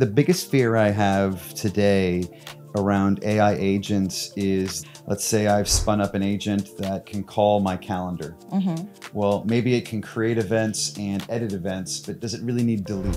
The biggest fear I have today around AI agents is let's say I've spun up an agent that can call my calendar. Mm-hmm. Well, maybe it can create events and edit events, but does it really need delete?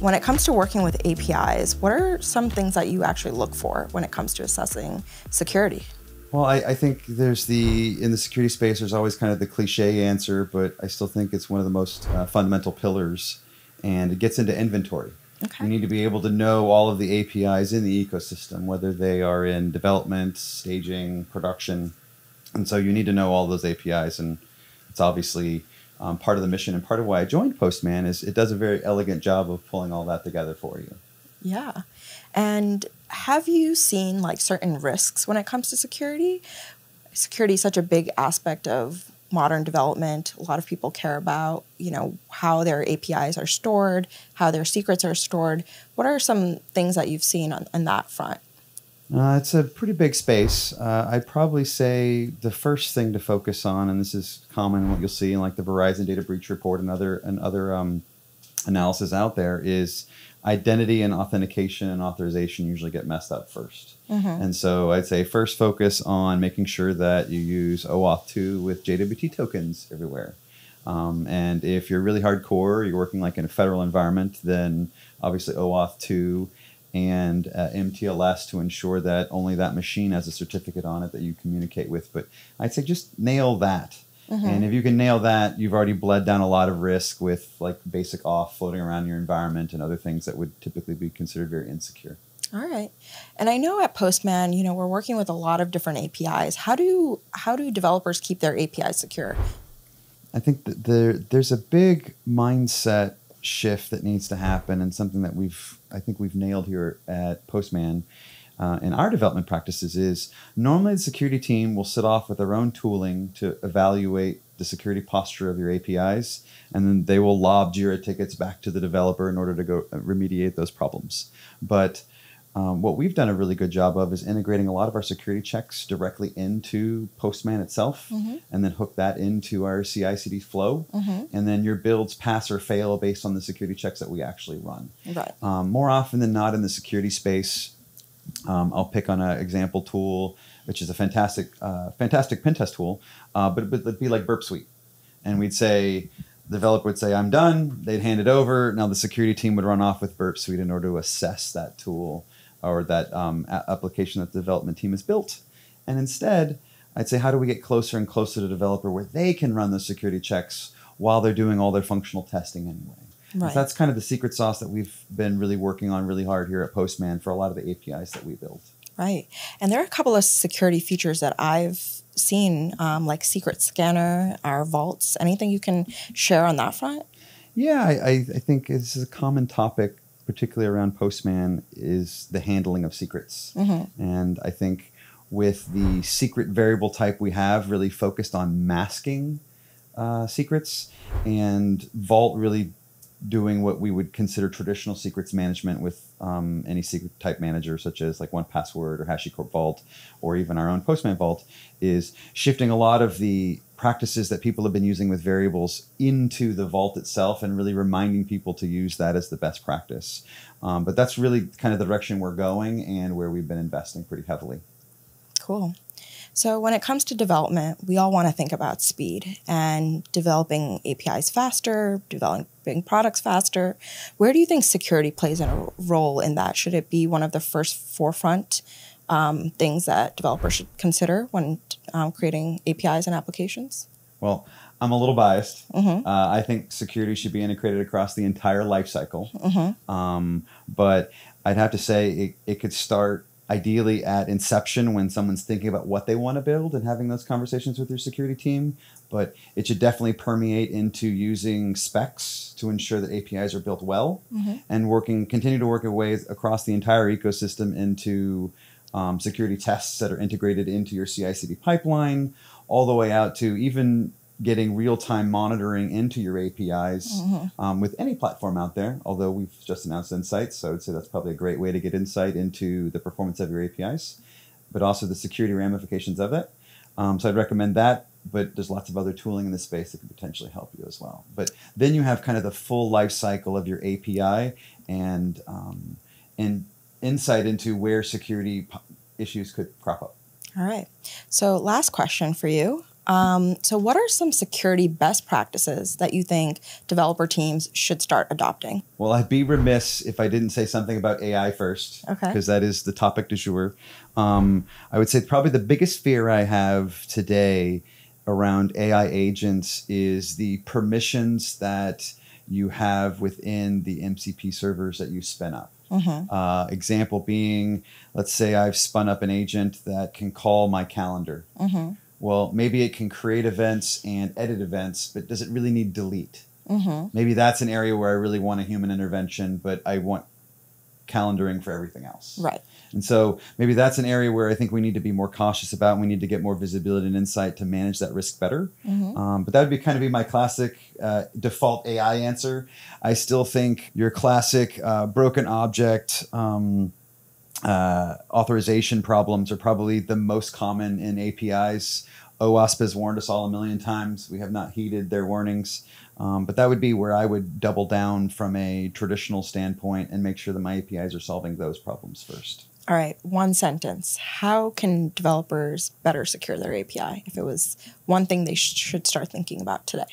When it comes to working with APIs, what are some things that you actually look for when it comes to assessing security? Well, I, I, think there's the in the security space. There's always kind of the cliche answer, but I still think it's one of the most uh, fundamental pillars, and it gets into inventory. Okay. You need to be able to know all of the APIs in the ecosystem, whether they are in development, staging, production, and so you need to know all those APIs, and it's obviously um, part of the mission and part of why I joined Postman is it does a very elegant job of pulling all that together for you. Yeah. And have you seen like certain risks when it comes to security? Security is such a big aspect of modern development. A lot of people care about, you know, how their APIs are stored, how their secrets are stored. What are some things that you've seen on, on that front? Uh, it's a pretty big space. Uh, I'd probably say the first thing to focus on, and this is common what you'll see in like the Verizon data breach report and other and other um, analysis out there, is identity and authentication and authorization usually get messed up 1st mm-hmm. And so I'd say first focus on making sure that you use OAuth 2 with JWT tokens everywhere. Um, and if you're really hardcore, you're working like in a federal environment, then obviously OAuth 2 and uh, MTLS to ensure that only that machine has a certificate on it that you communicate with. But I'd say just nail that. Mm-hmm. And if you can nail that, you've already bled down a lot of risk with like basic auth floating around your environment and other things that would typically be considered very insecure. All right. And I know at Postman, you know, we're working with a lot of different APIs. How do how do developers keep their APIs secure? I think that there there's a big mindset shift that needs to happen and something that we've I think we've nailed here at Postman uh, in our development practices is normally the security team will sit off with their own tooling to evaluate the security posture of your APIs, and then they will lob Jira tickets back to the developer in order to go uh, remediate those problems. But um, what we've done a really good job of is integrating a lot of our security checks directly into Postman itself, mm-hmm. and then hook that into our CI/CD flow, mm-hmm. and then your builds pass or fail based on the security checks that we actually run. Right. Um, more often than not, in the security space, um, I'll pick on an example tool, which is a fantastic, uh, fantastic pen test tool, uh, but, but it'd be like Burp Suite, and we'd say the developer would say, "I'm done." They'd hand it over. Now the security team would run off with Burp Suite in order to assess that tool or that um, application that the development team has built. And instead, I'd say, how do we get closer and closer to the developer where they can run those security checks while they're doing all their functional testing anyway? Right. So that's kind of the secret sauce that we've been really working on really hard here at Postman for a lot of the APIs that we build. Right. And there are a couple of security features that I've seen, um, like Secret Scanner, our vaults. Anything you can share on that front? Yeah, I, I think this is a common topic particularly around Postman, is the handling of secrets. Mm-hmm. And I think with the secret variable type we have, really focused on masking uh, secrets, and Vault really doing what we would consider traditional secrets management with um, any secret type manager, such as like 1Password or HashiCorp Vault, or even our own Postman Vault, is shifting a lot of the practices that people have been using with variables into the vault itself and really reminding people to use that as the best practice. Um, but that's really kind of the direction we're going and where we've been investing pretty heavily. Cool. So, when it comes to development, we all want to think about speed and developing APIs faster, developing products faster. Where do you think security plays a role in that? Should it be one of the first forefront um, things that developers should consider when um, creating APIs and applications? Well, I'm a little biased. Mm-hmm. Uh, I think security should be integrated across the entire lifecycle. Mm-hmm. Um, but I'd have to say it, it could start ideally at inception when someone's thinking about what they want to build and having those conversations with your security team. But it should definitely permeate into using specs to ensure that APIs are built well mm-hmm. and working, continue to work a way across the entire ecosystem into um, security tests that are integrated into your CI/CD pipeline, all the way out to even getting real-time monitoring into your APIs mm-hmm. um, with any platform out there. Although we've just announced Insights, so I'd say that's probably a great way to get insight into the performance of your APIs, but also the security ramifications of it. Um, so I'd recommend that but there's lots of other tooling in the space that could potentially help you as well. But then you have kind of the full life cycle of your API and um, and insight into where security issues could crop up. All right. So last question for you. Um, so, what are some security best practices that you think developer teams should start adopting? Well, I'd be remiss if I didn't say something about AI first, okay? Because that is the topic du jour. Um, I would say probably the biggest fear I have today around AI agents is the permissions that you have within the MCP servers that you spin up. Mm-hmm. Uh, example being, let's say I've spun up an agent that can call my calendar. Mm-hmm well, maybe it can create events and edit events, but does it really need delete? Mm-hmm. Maybe that's an area where I really want a human intervention, but I want calendaring for everything else. Right. And so maybe that's an area where I think we need to be more cautious about. And we need to get more visibility and insight to manage that risk better. Mm-hmm. Um, but that would be kind of be my classic uh, default AI answer. I still think your classic uh, broken object. Um, uh, authorization problems are probably the most common in APIs. OWASP has warned us all a million times. We have not heeded their warnings. Um, but that would be where I would double down from a traditional standpoint and make sure that my APIs are solving those problems first. All right, one sentence. How can developers better secure their API if it was one thing they sh- should start thinking about today?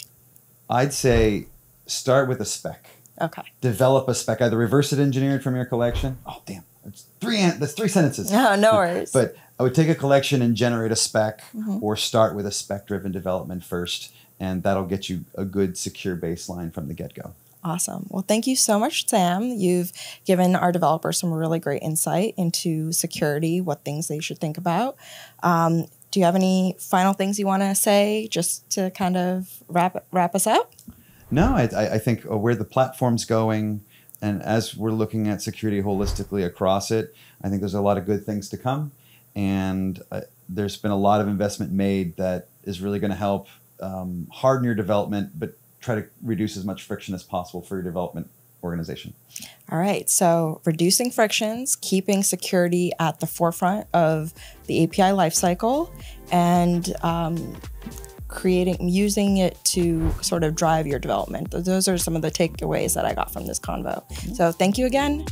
I'd say start with a spec. Okay. Develop a spec, either reverse it engineered from your collection. Oh, damn. It's three. That's three sentences. No, no worries. but I would take a collection and generate a spec, mm-hmm. or start with a spec-driven development first, and that'll get you a good secure baseline from the get-go. Awesome. Well, thank you so much, Sam. You've given our developers some really great insight into security, what things they should think about. Um, do you have any final things you want to say just to kind of wrap wrap us up? No, I, I think where the platform's going, and as we're looking at security holistically across it, I think there's a lot of good things to come. And uh, there's been a lot of investment made that is really going to help um, harden your development, but try to reduce as much friction as possible for your development organization. All right. So reducing frictions, keeping security at the forefront of the API lifecycle, and um, creating using it to sort of drive your development. Those are some of the takeaways that I got from this convo. So thank you again.